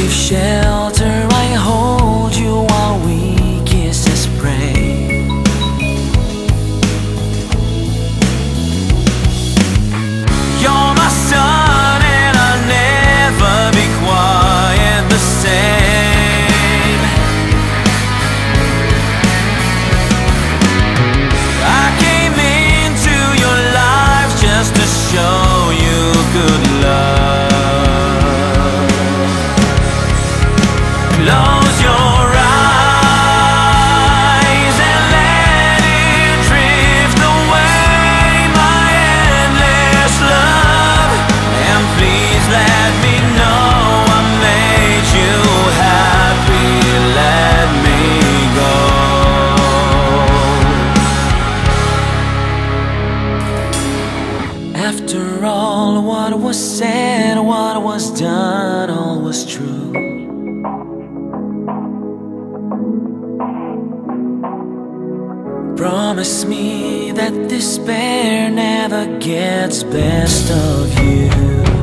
give shelter After all, what was said, what was done, all was true. Promise me that despair never gets best of you.